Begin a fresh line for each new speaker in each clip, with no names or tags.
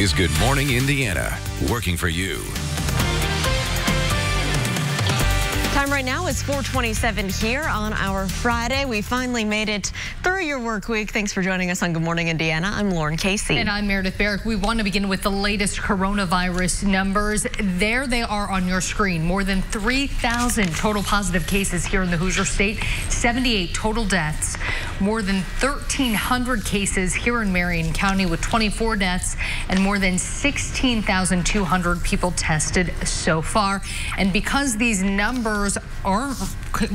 is Good Morning Indiana, working for you.
Time right now is 427 here on our Friday. We finally made it through your work week. Thanks for joining us on Good Morning Indiana. I'm Lauren Casey.
And I'm Meredith Barrick. We want to begin with the latest coronavirus numbers. There they are on your screen. More than 3,000 total positive cases here in the Hoosier State, 78 total deaths. More than 1,300 cases here in Marion County with 24 deaths and more than 16,200 people tested so far. And because these numbers aren't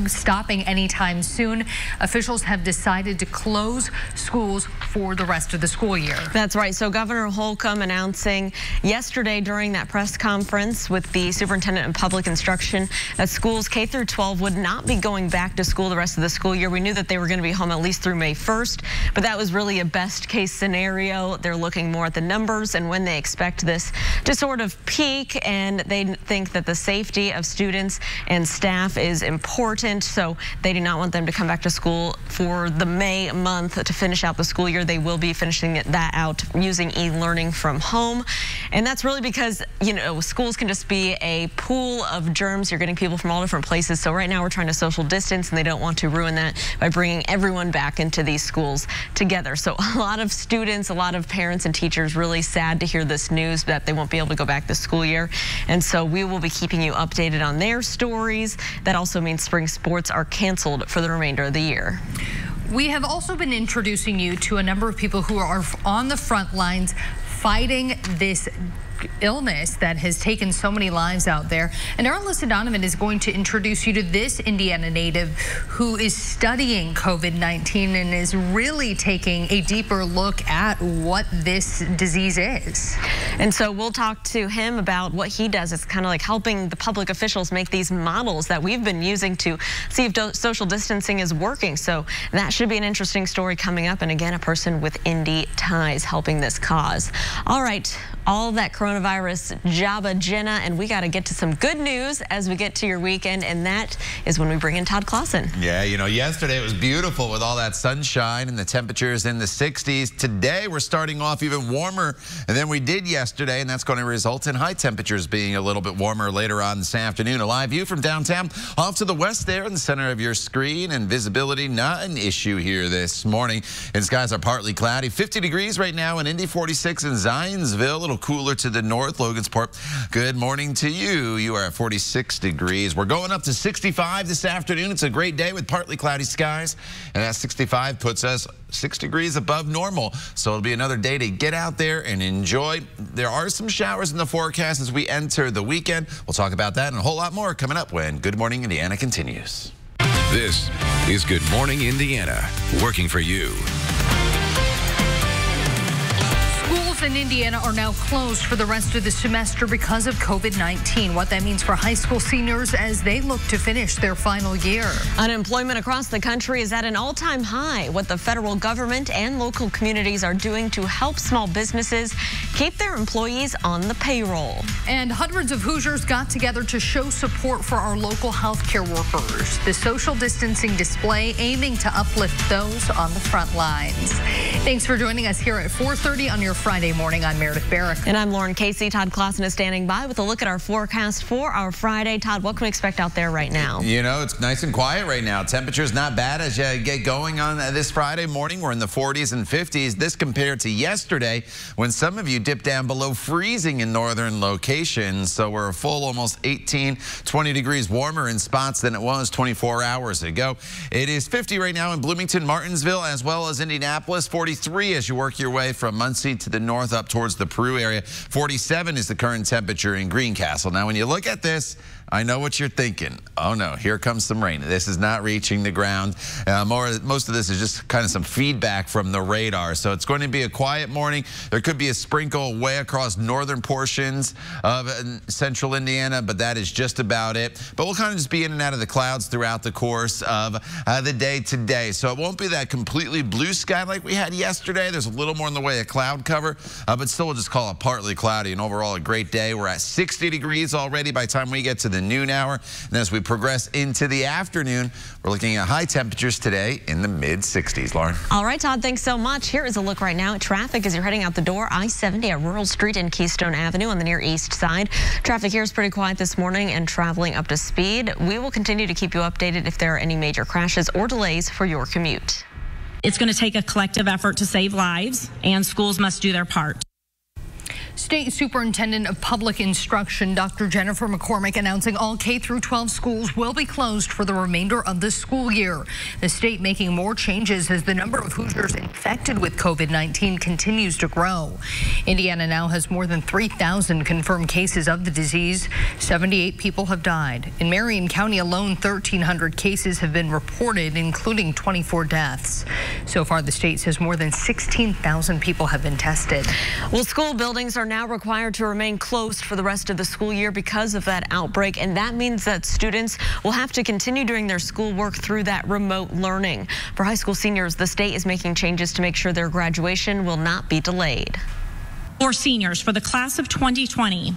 stopping anytime soon, officials have decided to close schools for the rest of the school year.
That's right. So Governor Holcomb announcing yesterday during that press conference with the superintendent of public instruction that schools K through 12 would not be going back to school the rest of the school year. We knew that they were going to be home at least through May 1st, but that was really a best case scenario. They're looking more at the numbers and when they expect this to sort of peak and they think that the safety of students and staff is important. So they do not want them to come back to school for the May month to finish out the school year. They will be finishing that out using e-learning from home. And that's really because, you know, schools can just be a pool of germs. You're getting people from all different places. So right now we're trying to social distance and they don't want to ruin that by bringing everyone back into these schools together. So a lot of students, a lot of parents and teachers really sad to hear this news that they won't be able to go back this school year. And so we will be keeping you updated on their stories. That also means spring sports are canceled for the remainder of the year.
We have also been introducing you to a number of people who are on the front lines fighting this illness that has taken so many lives out there. And Alyssa Donovan is going to introduce you to this Indiana native who is studying COVID-19 and is really taking a deeper look at what this disease is.
And so we'll talk to him about what he does. It's kind of like helping the public officials make these models that we've been using to see if social distancing is working. So that should be an interesting story coming up. And again, a person with Indy ties helping this cause. All right, all that coronavirus Jabba Jenna, and we got to get to some good news as we get to your weekend, and that is when we bring in Todd Clausen.
Yeah, you know, yesterday it was beautiful with all that sunshine and the temperatures in the 60s. Today we're starting off even warmer than we did yesterday, and that's going to result in high temperatures being a little bit warmer later on this afternoon. A live view from downtown off to the west there in the center of your screen, and visibility not an issue here this morning. And skies are partly cloudy. 50 degrees right now in Indy, 46 in Zionsville. A little cooler to the north. Logansport, good morning to you. You are at 46 degrees. We're going up to 65 this afternoon. It's a great day with partly cloudy skies. And that 65 puts us six degrees above normal. So it'll be another day to get out there and enjoy. There are some showers in the forecast as we enter the weekend. We'll talk about that and a whole lot more coming up when Good Morning Indiana continues.
This is Good Morning Indiana, working for you.
In Indiana are now closed for the rest of the semester because of COVID-19. What that means for high school seniors as they look to finish their final year.
Unemployment across the country is at an all-time high. What the federal government and local communities are doing to help small businesses keep their employees on the payroll.
And hundreds of Hoosiers got together to show support for our local healthcare workers. The social distancing display aiming to uplift those on the front lines. Thanks for joining us here at 4:30 on your Friday Friday morning. I'm Meredith Barrick.
And I'm Lauren Casey. Todd Clausen is standing by with a look at our forecast for our Friday. Todd, what can we expect out there right now?
You know, it's nice and quiet right now. Temperature's not bad as you get going on uh, this Friday morning. We're in the 40s and 50s. This compared to yesterday when some of you dipped down below freezing in northern locations. So we're a full almost 18, 20 degrees warmer in spots than it was 24 hours ago. It is 50 right now in Bloomington, Martinsville, as well as Indianapolis. 43 as you work your way from Muncie to the north north up towards the Peru area. 47 is the current temperature in Greencastle. Now, when you look at this, I know what you're thinking. Oh no, here comes some rain. This is not reaching the ground. Uh, more, most of this is just kind of some feedback from the radar. So it's going to be a quiet morning. There could be a sprinkle way across northern portions of uh, central Indiana, but that is just about it. But we'll kind of just be in and out of the clouds throughout the course of uh, the day today. So it won't be that completely blue sky like we had yesterday. There's a little more in the way of cloud cover, uh, but still we'll just call it partly cloudy and overall a great day. We're at 60 degrees already by the time we get to the the noon hour. And as we progress into the afternoon, we're looking at high temperatures today in the mid 60s. Lauren.
All right, Todd, thanks so much. Here is a look right now at traffic as you're heading out the door. I-70 at Rural Street and Keystone Avenue on the near east side. Traffic here is pretty quiet this morning and traveling up to speed. We will continue to keep you updated if there are any major crashes or delays for your commute.
It's going to take a collective effort to save lives, and schools must do their part.
State Superintendent of Public Instruction Dr. Jennifer McCormick announcing all K through 12 schools will be closed for the remainder of the school year. The state making more changes as the number of Hoosiers infected with COVID-19 continues to grow. Indiana now has more than 3,000 confirmed cases of the disease. 78 people have died. In Marion County alone, 1,300 cases have been reported, including 24 deaths. So far, the state says more than 16,000 people have been tested.
Well, school buildings are now required to remain closed for the rest of the school year because of that outbreak. And that means that students will have to continue doing their schoolwork through that remote learning. For high school seniors, the state is making changes to make sure their graduation will not be delayed
for seniors for the class of 2020,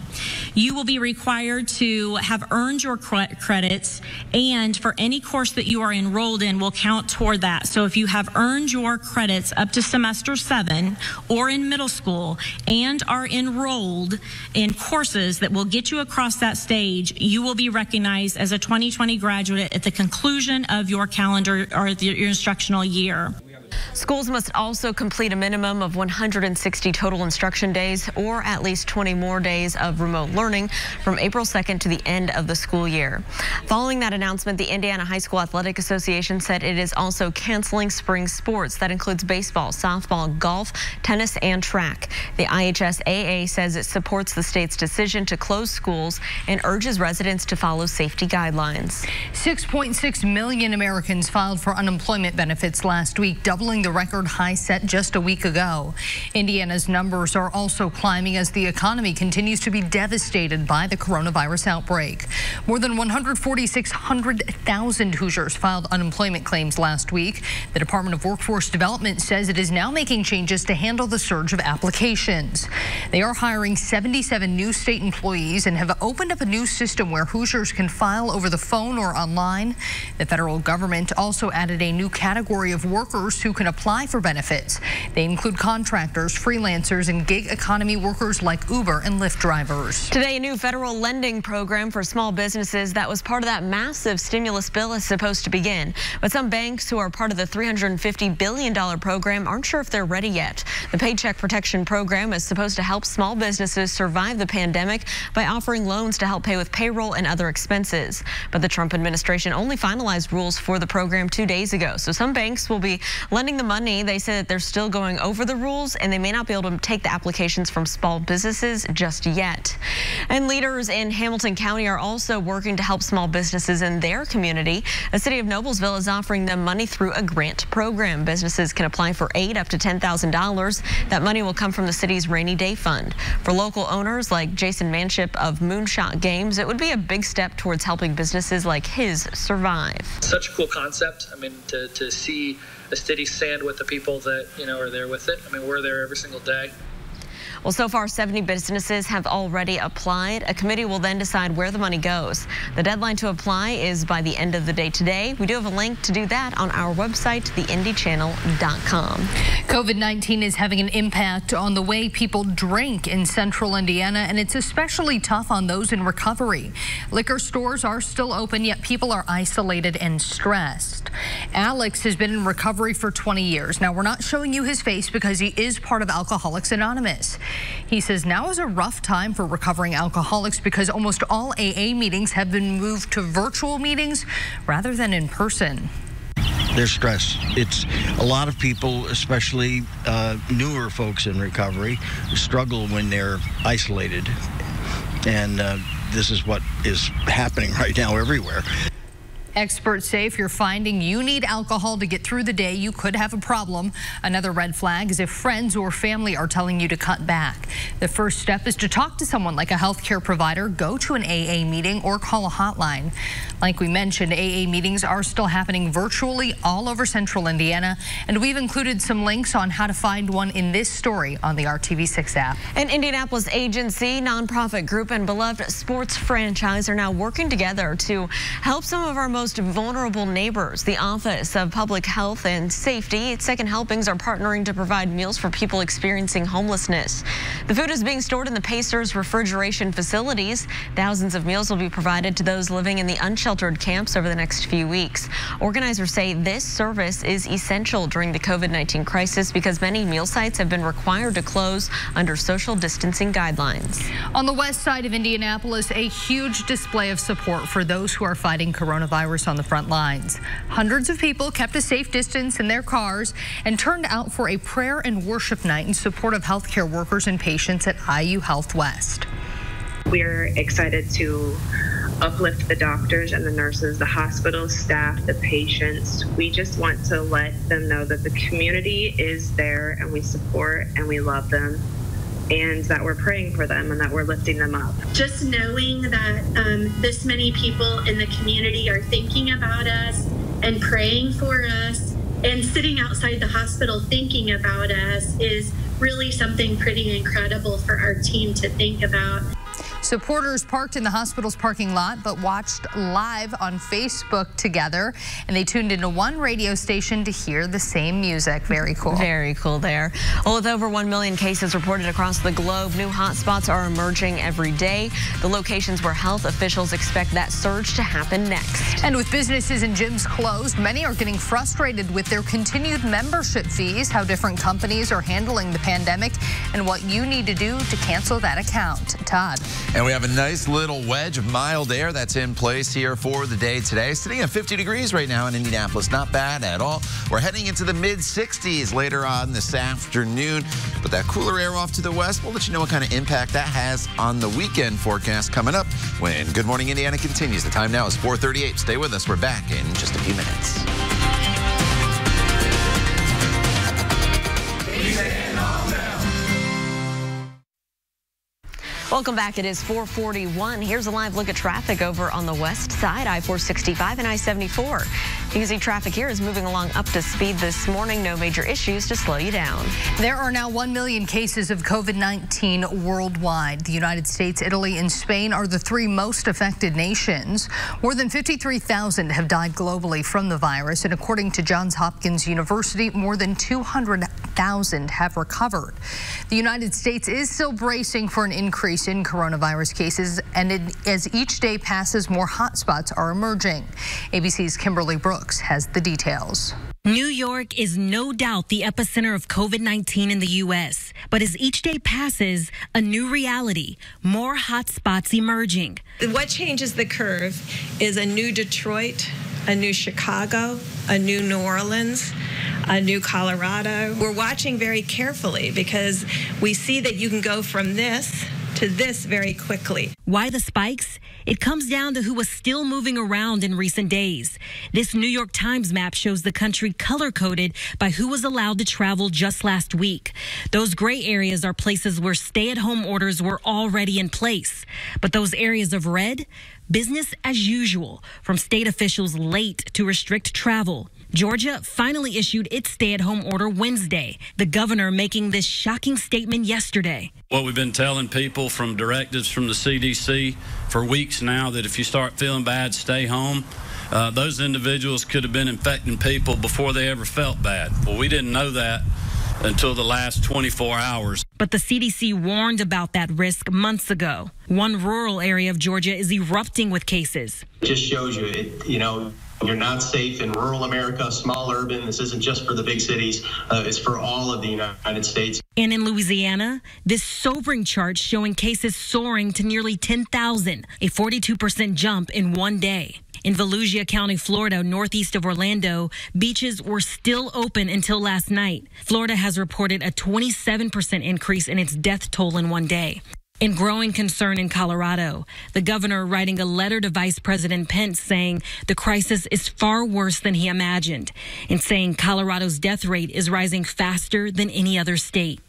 you will be required to have earned your credits and for any course that you are enrolled in will count toward that. So if you have earned your credits up to semester seven or in middle school and are enrolled in courses that will get you across that stage, you will be recognized as a 2020 graduate at the conclusion of your calendar or your instructional year.
Schools must also complete a minimum of 160 total instruction days or at least 20 more days of remote learning from April 2nd to the end of the school year. Following that announcement, the Indiana High School Athletic Association said it is also canceling spring sports. That includes baseball, softball, golf, tennis, and track. The IHSAA says it supports the state's decision to close schools and urges residents to follow safety guidelines.
6.6 million Americans filed for unemployment benefits last week, doubling the record high set just a week ago. Indiana's numbers are also climbing as the economy continues to be devastated by the coronavirus outbreak. More than 146,000 Hoosiers filed unemployment claims last week. The Department of Workforce Development says it is now making changes to handle the surge of applications. They are hiring 77 new state employees and have opened up a new system where Hoosiers can file over the phone or online. The federal government also added a new category of workers who who can apply for benefits. They include contractors, freelancers, and gig economy workers like Uber and Lyft drivers.
Today, a new federal lending program for small businesses that was part of that massive stimulus bill is supposed to begin. But some banks who are part of the $350 billion program aren't sure if they're ready yet. The Paycheck Protection Program is supposed to help small businesses survive the pandemic by offering loans to help pay with payroll and other expenses. But the Trump administration only finalized rules for the program two days ago. So some banks will be lending the money, they say that they're still going over the rules and they may not be able to take the applications from small businesses just yet. And leaders in Hamilton County are also working to help small businesses in their community. The city of Noblesville is offering them money through a grant program. Businesses can apply for aid up to $10,000. That money will come from the city's rainy day fund. For local owners like Jason Manship of Moonshot Games, it would be a big step towards helping businesses like his survive.
Such a cool concept. I mean, to, to see the city stand with the people that you know are there with it. I mean, we're there every single day.
Well, so far, 70 businesses have already applied. A committee will then decide where the money goes. The deadline to apply is by the end of the day today. We do have a link to do that on our website, theindychannel.com.
COVID-19 is having an impact on the way people drink in central Indiana, and it's especially tough on those in recovery. Liquor stores are still open, yet people are isolated and stressed. Alex has been in recovery for 20 years. Now, we're not showing you his face because he is part of Alcoholics Anonymous. He says now is a rough time for recovering alcoholics because almost all AA meetings have been moved to virtual meetings rather than in person.
They're stressed. It's a lot of people, especially uh, newer folks in recovery, struggle when they're isolated. And uh, this is what is happening right now everywhere.
Experts say if you're finding you need alcohol to get through the day, you could have a problem. Another red flag is if friends or family are telling you to cut back. The first step is to talk to someone like a healthcare provider, go to an AA meeting, or call a hotline. Like we mentioned, AA meetings are still happening virtually all over central Indiana, and we've included some links on how to find one in this story on the RTV6 app.
An Indianapolis agency, nonprofit group, and beloved sports franchise are now working together to help some of our most most vulnerable neighbors. The Office of Public Health and Safety, Second Helpings are partnering to provide meals for people experiencing homelessness. The food is being stored in the Pacers refrigeration facilities. Thousands of meals will be provided to those living in the unsheltered camps over the next few weeks. Organizers say this service is essential during the COVID-19 crisis because many meal sites have been required to close under social distancing guidelines.
On the west side of Indianapolis, a huge display of support for those who are fighting coronavirus virus on the front lines. Hundreds of people kept a safe distance in their cars and turned out for a prayer and worship night in support of healthcare workers and patients at IU Health West.
We're excited to uplift the doctors and the nurses, the hospital staff, the patients. We just want to let them know that the community is there and we support and we love them and that we're praying for them and that we're lifting them up.
Just knowing that um, this many people in the community are thinking about us and praying for us and sitting outside the hospital thinking about us is really something pretty incredible for our team to think about.
Supporters parked in the hospital's parking lot but watched live on Facebook together and they tuned into one radio station to hear the same music. Very cool.
Very cool there. Well, with over 1 million cases reported across the globe, new hotspots are emerging every day. The locations where health officials expect that surge to happen next.
And with businesses and gyms closed, many are getting frustrated with their continued membership fees, how different companies are handling the pandemic, and what you need to do to cancel that account. Todd.
And we have a nice little wedge of mild air that's in place here for the day today. Sitting at 50 degrees right now in Indianapolis. Not bad at all. We're heading into the mid 60s later on this afternoon. But that cooler air off to the west, we'll let you know what kind of impact that has on the weekend forecast coming up when Good Morning Indiana continues. The time now is 438. Stay with us. We're back in just a few minutes.
Welcome back. It is 441. Here's a live look at traffic over on the west side, I-465 and I-74. You can see traffic here is moving along up to speed this morning. No major issues to slow you down.
There are now 1 million cases of COVID-19 worldwide. The United States, Italy, and Spain are the three most affected nations. More than 53,000 have died globally from the virus, and according to Johns Hopkins University, more than 200,000 have recovered. The United States is still bracing for an increase in coronavirus cases, and as each day passes, more hotspots are emerging. ABC's Kimberly Brooks Brooks has the details.
New York is no doubt the epicenter of COVID 19 in the U.S., but as each day passes, a new reality more hotspots emerging.
What changes the curve is a new Detroit, a new Chicago, a new New Orleans, a new Colorado. We're watching very carefully because we see that you can go from this to this very quickly.
Why the spikes? It comes down to who was still moving around in recent days. This New York Times map shows the country color coded by who was allowed to travel just last week. Those gray areas are places where stay at home orders were already in place. But those areas of red, business as usual, from state officials late to restrict travel. Georgia finally issued its stay at home order Wednesday, the governor making this shocking statement yesterday.
What we've been telling people from directives from the CDC for weeks now that if you start feeling bad, stay home. Uh, those individuals could have been infecting people before they ever felt bad. Well, we didn't know that until the last 24 hours.
But the CDC warned about that risk months ago. One rural area of Georgia is erupting with cases.
It just shows you, it, you know, you're not safe in rural America, small urban. This isn't just for the big cities, uh, it's for all of the United States.
And in Louisiana, this sobering chart showing cases soaring to nearly 10,000, a 42% jump in one day. In Volusia County, Florida, northeast of Orlando, beaches were still open until last night. Florida has reported a 27% increase in its death toll in one day. In growing concern in Colorado, the governor writing a letter to Vice President Pence saying the crisis is far worse than he imagined, and saying Colorado's death rate is rising faster than any other state.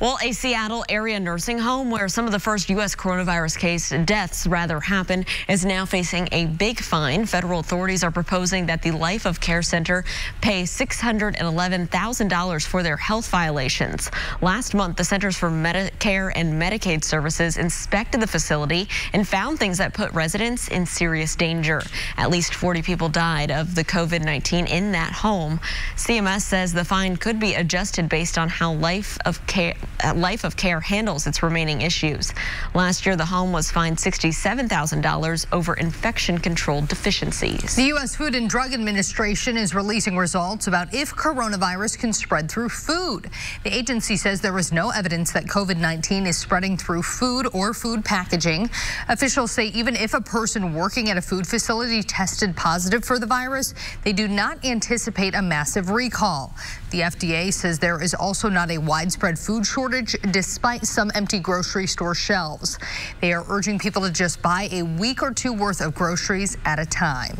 Well, a Seattle area nursing home where some of the first U.S. coronavirus case deaths rather happened is now facing a big fine. Federal authorities are proposing that the Life of Care Center pay $611,000 for their health violations. Last month, the Centers for Medicare and Medicaid Services inspected the facility and found things that put residents in serious danger. At least 40 people died of the COVID-19 in that home. CMS says the fine could be adjusted based on how Life of Care Uh, life of Care handles its remaining issues. Last year, the home was fined $67,000 over infection control deficiencies.
The U.S. Food and Drug Administration is releasing results about if coronavirus can spread through food. The agency says there is no evidence that COVID-19 is spreading through food or food packaging. Officials say even if a person working at a food facility tested positive for the virus, they do not anticipate a massive recall. The FDA says there is also not a widespread food shortage despite some empty grocery store shelves. They are urging people to just buy a week or two worth of groceries at a time.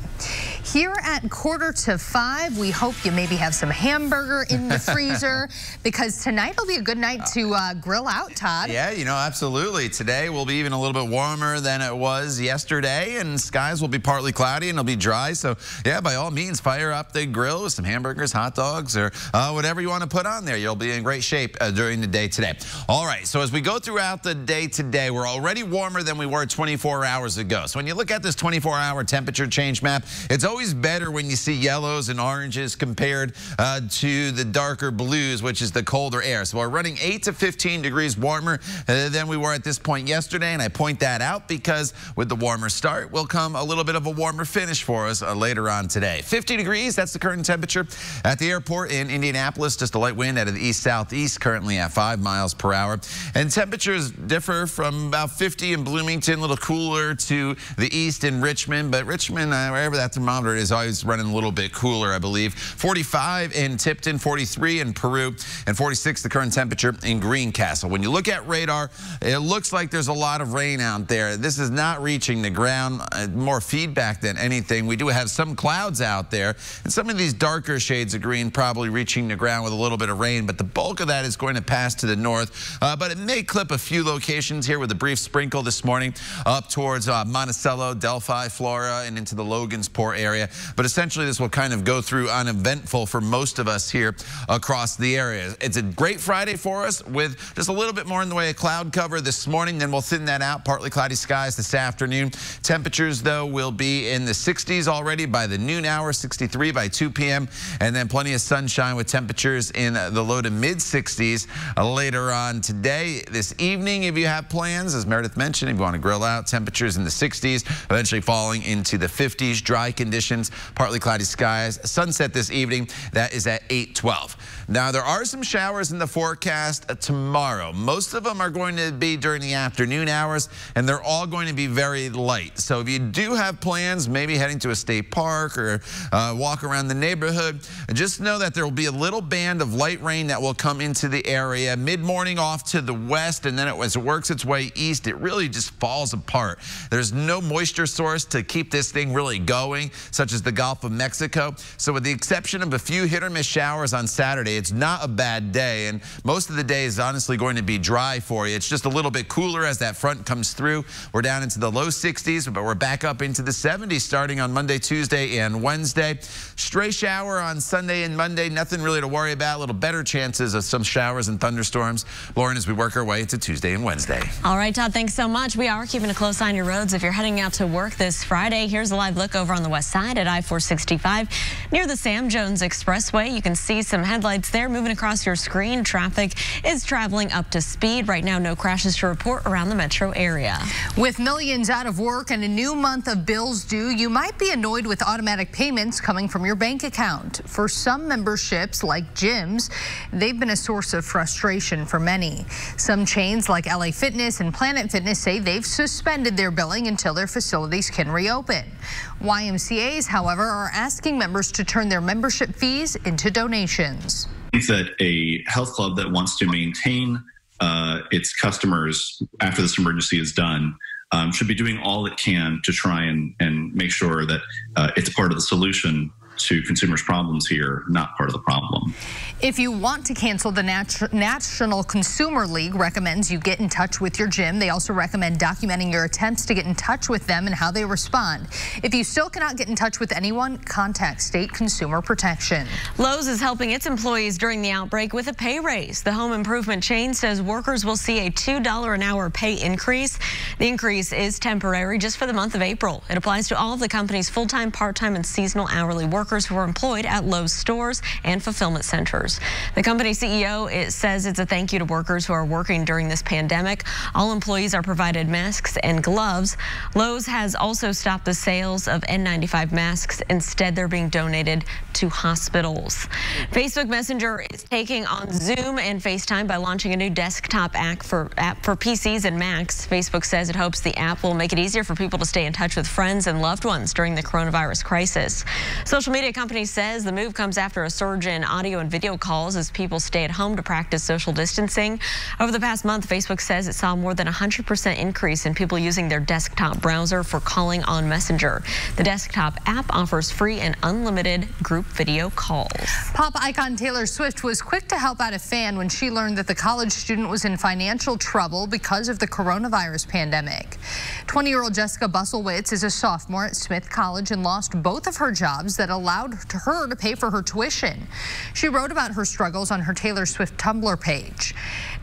Here at quarter to five, we hope you maybe have some hamburger in the freezer because tonight will be a good night to uh, grill out, Todd.
Yeah, you know, absolutely. Today will be even a little bit warmer than it was yesterday, and skies will be partly cloudy and it'll be dry. So, yeah, by all means, fire up the grill with some hamburgers, hot dogs, or uh, whatever you want to put on there. You'll be in great shape uh, during the day today. All right, so as we go throughout the day today, we're already warmer than we were 24 hours ago. So when you look at this 24-hour temperature change map, it's always better when you see yellows and oranges compared uh, to the darker blues, which is the colder air. So we're running 8 to 15 degrees warmer uh, than we were at this point yesterday, and I point that out because with the warmer start will come a little bit of a warmer finish for us uh, later on today. 50 degrees, that's the current temperature at the airport in Indianapolis. Just a light wind out of the east-southeast, currently at 5 miles per hour. And temperatures differ from about 50 in Bloomington, a little cooler to the east in Richmond. But Richmond, uh, wherever that thermometer is, always running a little bit cooler, I believe. 45 in Tipton, 43 in Peru, and 46 the current temperature in Greencastle. When you look at radar, it looks like there's a lot of rain out there. This is not reaching the ground. Uh, more feedback than anything. We do have some clouds out there, and some of these darker shades of green probably reaching the ground with a little bit of rain, but the bulk of that is going to pass to the north. Uh, but it may clip a few locations here with a brief sprinkle this morning up towards uh, Monticello, Delphi, Flora, and into the Logansport area. But essentially, this will kind of go through uneventful for most of us here across the area. It's a great Friday for us with just a little bit more in the way of cloud cover this morning. Then we'll thin that out. Partly cloudy skies this afternoon. Temperatures, though, will be in the 60s already by the noon hour, 63 by 2 p.m. And then plenty of sunshine with temperatures in the low to mid 60s uh, later on today. This evening, if you have plans, as Meredith mentioned, if you want to grill out, temperatures in the 60s, eventually falling into the 50s. Dry conditions, partly cloudy skies. Sunset this evening, that is at 812. Now, there are some showers in the forecast tomorrow. Most of them are going to be during the afternoon hours, and they're all going to be very light. So if you do have plans, maybe heading to a state park or uh, walk around the neighborhood, just know that there will be a little band of light rain that will come into the area mid-morning off to the west, and then it, as it works its way east, it really just falls apart. There's no moisture source to keep this thing really going, such as the Gulf of Mexico. So with the exception of a few hit or miss showers on Saturday, it's not a bad day, and most of the day is honestly going to be dry for you. It's just a little bit cooler as that front comes through. We're down into the low 60s, but we're back up into the 70s starting on Monday, Tuesday, and Wednesday. Stray shower on Sunday and Monday, nothing really to worry about. A little better chances of some showers and thunderstorms. Lauren, as we work our way into Tuesday and Wednesday.
All right, Todd, thanks so much. We are keeping a close eye on your roads. If you're heading out to work this Friday, here's a live look over on the west side at I-465 near the Sam Jones Expressway. You can see some headlights there moving across your screen. Traffic is traveling up to speed. Right now, no crashes to report around the metro area.
With millions out of work and a new month of bills due, you might be annoyed with automatic payments coming from your bank account. For some memberships, like gyms, they've been a source of frustration for many. Some chains like LA Fitness and Planet Fitness say they've suspended their billing until their facilities can reopen. YMCA's, however, are asking members to turn their membership fees into donations.
Think that a health club that wants to maintain uh, its customers after this emergency is done. Um, should be doing all it can to try and, and make sure that uh, it's part of the solution to consumers' problems here, not part of the problem.
If you want to cancel, the Nat National Consumer League recommends you get in touch with your gym. They also recommend documenting your attempts to get in touch with them and how they respond. If you still cannot get in touch with anyone, contact State Consumer Protection.
Lowe's is helping its employees during the outbreak with a pay raise. The home improvement chain says workers will see a $2 an hour pay increase. The increase is temporary just for the month of April. It applies to all of the company's full-time, part-time, and seasonal hourly workers who are employed at Lowe's stores and fulfillment centers. The company CEO it says it's a thank you to workers who are working during this pandemic. All employees are provided masks and gloves. Lowe's has also stopped the sales of N95 masks. Instead, they're being donated to hospitals. Facebook Messenger is taking on Zoom and FaceTime by launching a new desktop app for, app for PCs and Macs. Facebook says it hopes the app will make it easier for people to stay in touch with friends and loved ones during the coronavirus crisis. Social media company says the move comes after a surge in audio and video calls as people stay at home to practice social distancing. Over the past month, Facebook says it saw more than 100% increase in people using their desktop browser for calling on Messenger. The desktop app offers free and unlimited group video calls.
Pop icon Taylor Swift was quick to help out a fan when she learned that the college student was in financial trouble because of the coronavirus pandemic. 20-year-old Jessica Busselwitz is a sophomore at Smith College and lost both of her jobs that allowed allowed to her to pay for her tuition. She wrote about her struggles on her Taylor Swift Tumblr page.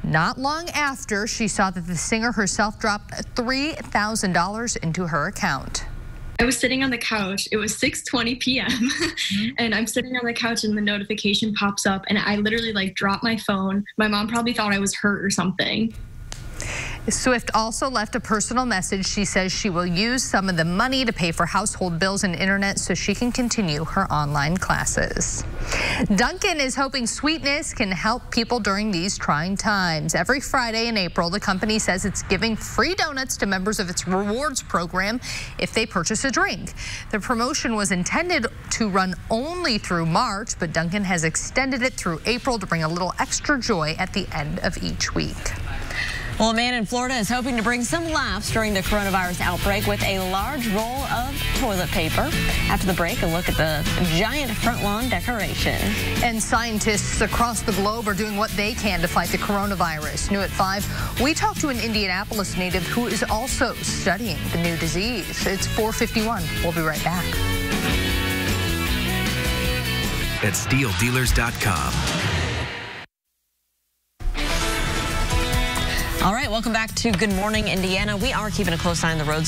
Not long after, she saw that the singer herself dropped $3,000 into her account.
I was sitting on the couch. It was 6:20 p.m. Mm-hmm. and I'm sitting on the couch and the notification pops up and I literally like dropped my phone. My mom probably thought I was hurt or something.
Swift also left a personal message. She says she will use some of the money to pay for household bills and internet so she can continue her online classes. Dunkin' is hoping sweetness can help people during these trying times. Every Friday in April, the company says it's giving free donuts to members of its rewards program if they purchase a drink. The promotion was intended to run only through March, but Dunkin' has extended it through April to bring a little extra joy at the end of each week.
Well, a man in Florida is hoping to bring some laughs during the coronavirus outbreak with a large roll of toilet paper. After the break, a look at the giant front lawn decoration.
And scientists across the globe are doing what they can to fight the coronavirus. New at 5, we talked to an Indianapolis native who is also studying the new disease. It's 451. We'll be right back.
At steeldealers.com.
welcome back to Good Morning Indiana. We are keeping a close eye on the roads.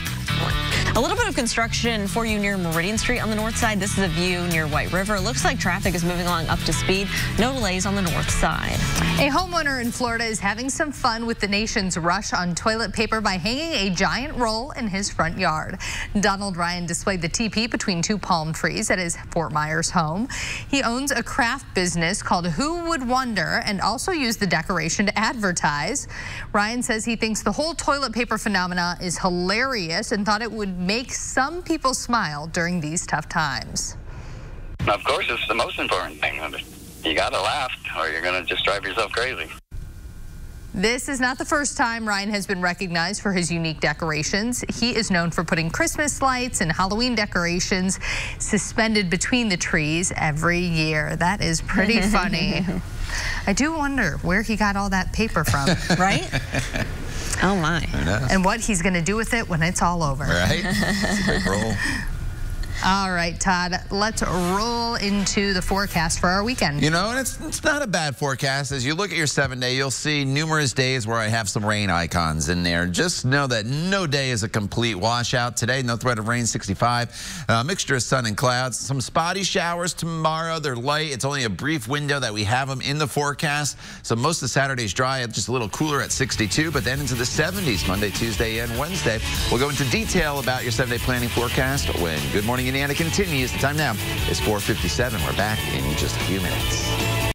A little bit of construction for you near Meridian Street on the north side. This is a view near White River. It looks like traffic is moving along up to speed. No delays on the north side.
A homeowner in Florida is having some fun with the nation's rush on toilet paper by hanging a giant roll in his front yard. Donald Ryan displayed the TP between two palm trees at his Fort Myers home. He owns a craft business called Who Would Wonder and also used the decoration to advertise. Ryan says he thinks the whole toilet paper phenomena is hilarious and thought it would make some people smile during these tough times.
Of course, it's the most important thing. You got to laugh or you're going to just drive yourself crazy.
This is not the first time Ryan has been recognized for his unique decorations. He is known for putting Christmas lights and Halloween decorations suspended between the trees every year. That is pretty funny. I do wonder where he got all that paper from, right?
Oh my.
And what he's going to do with it when it's all over.
Right? It's a big roll.
All right, Todd, let's roll into the forecast for our weekend.
You know, and it's, it's not a bad forecast. As you look at your seven day, you'll see numerous days where I have some rain icons in there. Just know that no day is a complete washout. Today, no threat of rain, 65. A mixture of sun and clouds. Some spotty showers tomorrow. They're light. It's only a brief window that we have them in the forecast. So most of the Saturday's dry, just a little cooler at 62, but then into the 70s Monday, Tuesday, and Wednesday. We'll go into detail about your seven day planning forecast when Good Morning Indiana continues. The time now is 4.57. We're back in just a few minutes.